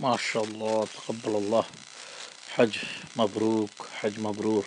ما شاء الله تقبل الله. حج مبروك حج مبرور.